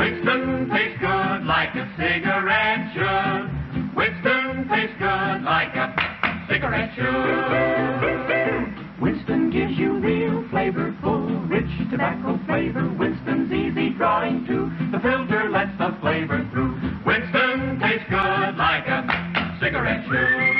Winston tastes good like a cigarette should. Winston tastes good like a cigarette should. Winston gives you real flavor, full, rich tobacco flavor. Winston's easy drawing too. The filter lets the flavor through. Winston tastes good like a cigarette should.